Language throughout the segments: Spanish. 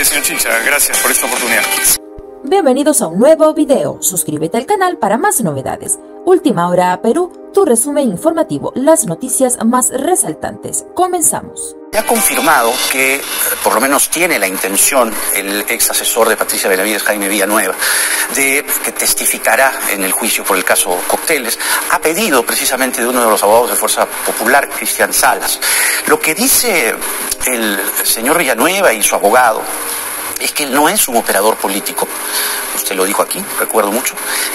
noches, señor Chincha. Gracias por esta oportunidad. Bienvenidos a un nuevo video. Suscríbete al canal para más novedades. Última hora Perú, tu resumen informativo, las noticias más resaltantes. Comenzamos. Se ha confirmado que por lo menos tiene la intención el ex asesor de Patricia Benavides, Jaime Villanueva, de que testificará en el juicio por el caso Cocteles. Ha pedido precisamente de uno de los abogados de Fuerza Popular, Cristian Salas. Lo que dice el señor Villanueva y su abogado es que él no es un operador político, usted lo dijo aquí, recuerdo mucho,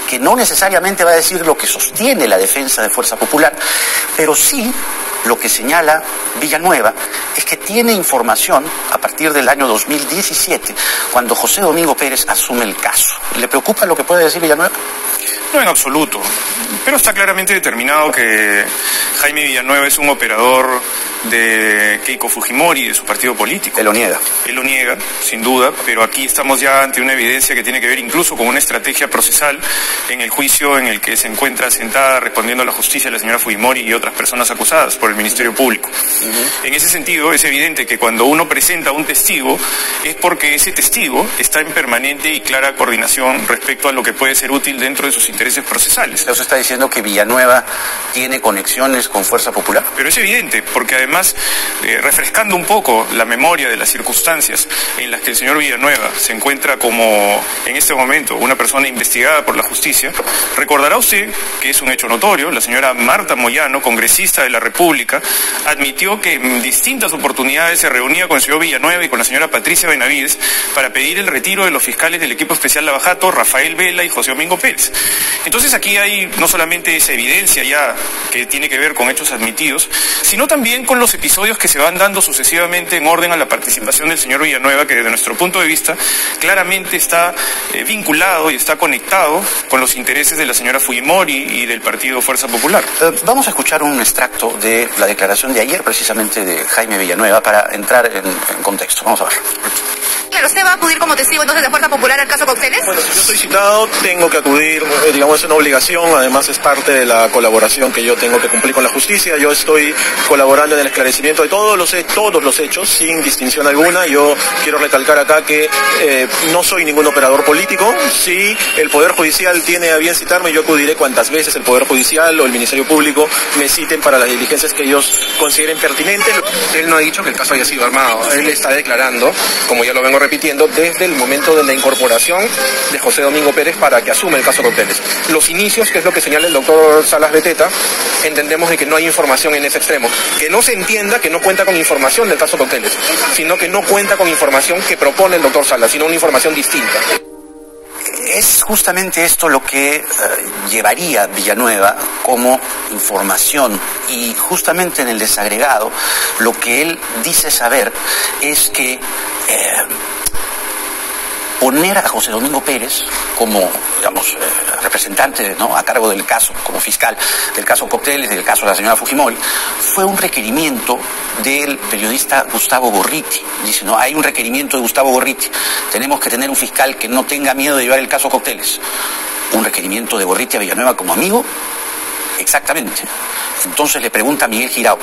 que no necesariamente va a decir lo que sostiene la defensa de Fuerza Popular, pero sí lo que señala Villanueva es que tiene información a partir del año 2017, cuando José Domingo Pérez asume el caso. ¿Le preocupa lo que puede decir Villanueva? No en absoluto, pero está claramente determinado que Jaime Villanueva es un operador de Keiko Fujimori, de su partido político. Él lo niega. Él lo niega, sin duda, pero aquí estamos ya ante una evidencia que tiene que ver incluso con una estrategia procesal en el juicio en el que se encuentra sentada respondiendo a la justicia la señora Fujimori y otras personas acusadas por el Ministerio Público. En ese sentido, es evidente que cuando uno presenta un testigo es porque ese testigo está en permanente y clara coordinación respecto a lo que puede ser útil dentro de sus intereses procesales. Eso está diciendo que Villanueva tiene conexiones con Fuerza Popular. Pero es evidente, porque además, eh, refrescando un poco la memoria de las circunstancias en las que el señor Villanueva se encuentra como, en este momento, una persona investigada por la justicia, recordará usted que es un hecho notorio, la señora Marta Moyano, congresista de la República, admitió que en distintas oportunidades se reunía con el señor Villanueva y con la señora Patricia Benavides para pedir el retiro de los fiscales del equipo especial Lavajato, Rafael Vela y José Domingo Pérez. Entonces aquí hay no solamente esa evidencia ya que tiene que ver con hechos admitidos, sino también con los episodios que se van dando sucesivamente en orden a la participación del señor Villanueva, que desde nuestro punto de vista claramente está eh, vinculado y está conectado con los intereses de la señora Fujimori y del partido Fuerza Popular. Eh, vamos a escuchar un extracto de la declaración de ayer, precisamente de Jaime Villanueva, para entrar en, en contexto. Vamos a ver. Claro, ¿usted va a acudir como testigo entonces de Fuerza Popular al caso Cocteles? Bueno, si yo estoy citado, tengo que acudir, eh, digamos, es una obligación, además es parte de la colaboración que yo tengo que cumplir con la justicia. Yo estoy colaborando en el esclarecimiento de todos los, todos los hechos, sin distinción alguna. Yo quiero recalcar acá que eh, no soy ningún operador político. Si el Poder Judicial tiene a bien citarme, yo acudiré cuantas veces el Poder Judicial o el Ministerio Público me citen para las diligencias que ellos consideren pertinentes. Él no ha dicho que el caso haya sido armado. Él está declarando, como ya lo vengo repitiendo, desde el momento de la incorporación de José Domingo Pérez para que asume el caso Cocteles. Los inicios, que es lo que señala el doctor Salas Beteta, entendemos de que no hay información en ese extremo. Que no se entienda que no cuenta con información del caso Cocteles, sino que no cuenta con información que propone el doctor Salas, sino una información distinta. Es justamente esto lo que eh, llevaría Villanueva como información y justamente en el desagregado lo que él dice saber es que eh, poner a José Domingo Pérez como, digamos, eh, representante ¿no? a cargo del caso, como fiscal del caso Cocteles, del caso de la señora Fujimori, fue un requerimiento del periodista Gustavo Gorriti. Dice, no, hay un requerimiento de Gustavo Gorriti. Tenemos que tener un fiscal que no tenga miedo de llevar el caso Cocteles. Un requerimiento de Gorriti a Villanueva como amigo. Exactamente. Entonces le pregunta a Miguel Girao,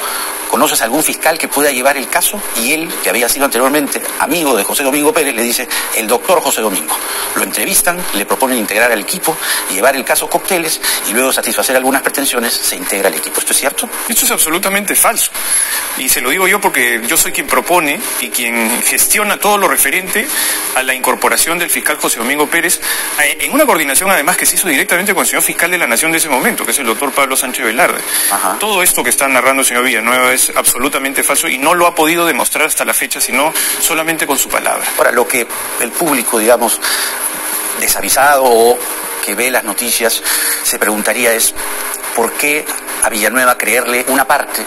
¿conoces algún fiscal que pueda llevar el caso? Y él, que había sido anteriormente amigo de José Domingo Pérez, le dice, el doctor José Domingo. Lo entrevistan, le proponen integrar al equipo, llevar el caso Cocteles y luego satisfacer algunas pretensiones, se integra al equipo. ¿Esto es cierto? Esto es absolutamente falso. Y se lo digo yo porque yo soy quien propone y quien gestiona todo lo referente a la incorporación del fiscal José Domingo Pérez, eh, en una coordinación además que se hizo directamente con el señor fiscal de la Nación de ese momento, que es el doctor Pablo Sánchez Velarde. Ajá. Todo esto que está narrando el señor Villanueva es absolutamente falso y no lo ha podido demostrar hasta la fecha, sino solamente con su palabra. Ahora, lo que el público, digamos, desavisado o que ve las noticias, se preguntaría es, ¿por qué a Villanueva creerle una parte?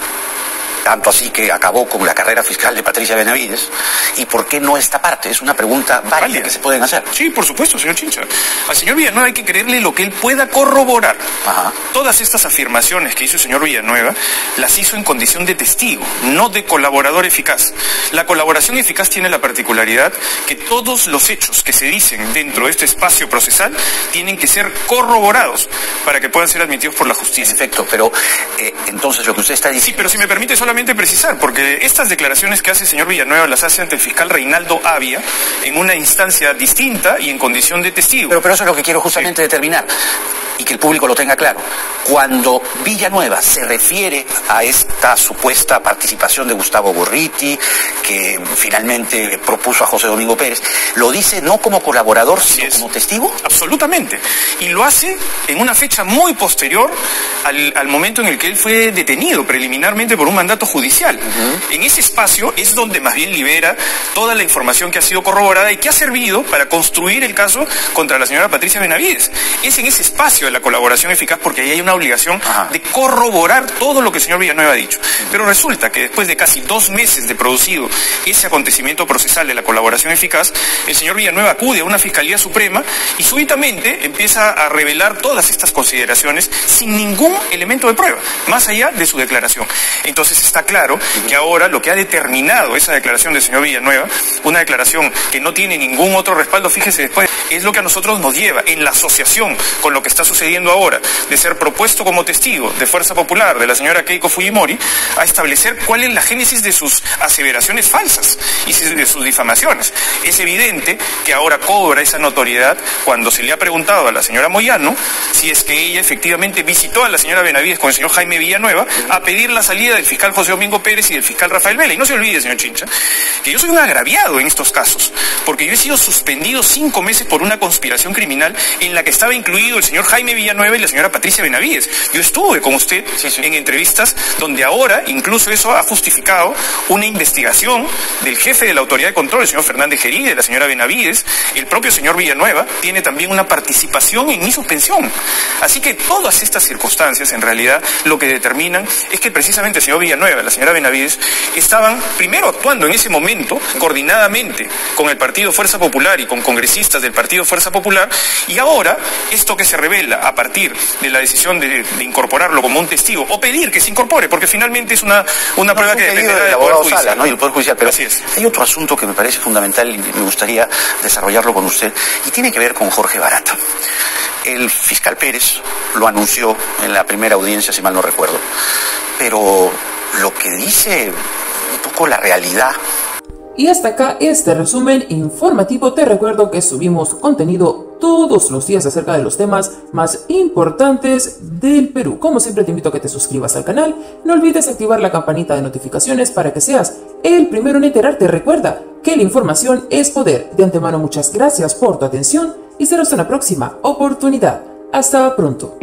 Tanto así que acabó con la carrera fiscal de Patricia Benavides. ¿Y por qué no esta parte? Es una pregunta válida Válida. que se pueden hacer. Sí, por supuesto, señor Chincha. Al señor Villanueva hay que creerle lo que él pueda corroborar. Ajá. Todas estas afirmaciones que hizo el señor Villanueva las hizo en condición de testigo, no de colaborador eficaz. La colaboración eficaz tiene la particularidad que todos los hechos que se dicen dentro de este espacio procesal tienen que ser corroborados para que puedan ser admitidos por la justicia. efecto, pero eh, entonces lo que usted está Sí, diciendo... pero si me permite solamente solamente precisar, porque estas declaraciones que hace el señor Villanueva las hace ante el fiscal Reinaldo Avia en una instancia distinta y en condición de testigo. Pero, pero eso es lo que quiero justamente determinar y que el público lo tenga claro. Cuando Villanueva se refiere a esta supuesta participación de Gustavo Gorriti, que finalmente propuso a José Domingo Pérez, ¿lo dice no como colaborador, sino como testigo? Absolutamente. Y lo hace en una fecha muy posterior al, al momento en el que él fue detenido preliminarmente por un mandato judicial. En ese espacio es donde más bien libera toda la información que ha sido corroborada y que ha servido para construir el caso contra la señora Patricia Benavides. Es en ese espacio de la colaboración eficaz porque ahí hay una obligación de corroborar todo lo que el señor Villanueva ha dicho. Pero resulta que después de casi dos meses de producido ese acontecimiento procesal de la colaboración eficaz, el señor Villanueva acude a una Fiscalía Suprema y súbitamente empieza a revelar todas estas consideraciones sin ningún elemento de prueba, más allá de su declaración. Entonces está claro que ahora lo que ha determinado esa declaración del señor Villanueva, una declaración que no tiene ningún otro respaldo, fíjese después, es lo que a nosotros nos lleva en la asociación con lo que está sucediendo ahora, de ser propuesto como testigo de Fuerza Popular de la señora Keiko Fujimori, a establecer cuál es la génesis de sus aseveraciones falsas y de sus difamaciones. Es evidente que ahora cobra esa notoriedad cuando se le ha preguntado a la señora Moyano si es que ella efectivamente visitó a la señora Benavides con el señor Jaime Villanueva a pedir la salida del fiscal José Domingo Pérez y del fiscal Rafael Vela. Y no se olvide, señor Chincha, que yo soy un agraviado en estos casos, porque yo he sido suspendido cinco meses por una conspiración criminal en la que estaba incluido el señor Jaime Villanueva y la señora Patricia Benavides. Yo estuve con usted en entrevistas donde ahora incluso eso ha justificado una investigación del jefe de la autoridad de control, el señor Fernández Gerí, de la señora Benavides, el propio señor Villanueva, tiene también una participación en mi suspensión. Así que todas estas circunstancias, en realidad, lo que determinan es que precisamente el señor Villanueva, la señora Benavides, estaban primero actuando en ese momento coordinadamente con el Partido Fuerza Popular y con congresistas del Partido Fuerza Popular, y ahora esto que se revela a partir de la decisión de, de incorporarlo como un testigo o pedir que se incorpore, porque finalmente es una, una No, prueba que dependerá del del Poder Judicial. Sala, ¿no? Y el Poder Judicial. Pero Así es. hay otro asunto que me parece fundamental y me gustaría desarrollarlo con usted, y tiene que ver con Jorge Barata. El fiscal Pérez lo anunció en la primera audiencia, si mal no recuerdo. Pero lo que dice un poco la realidad Y hasta acá este resumen informativo. Te recuerdo que subimos contenido todos los días acerca de los temas más importantes del Perú. Como siempre te invito a que te suscribas al canal. No olvides activar la campanita de notificaciones para que seas el primero en enterarte. Recuerda que la información es poder. De antemano muchas gracias por tu atención y será hasta una próxima oportunidad. Hasta pronto.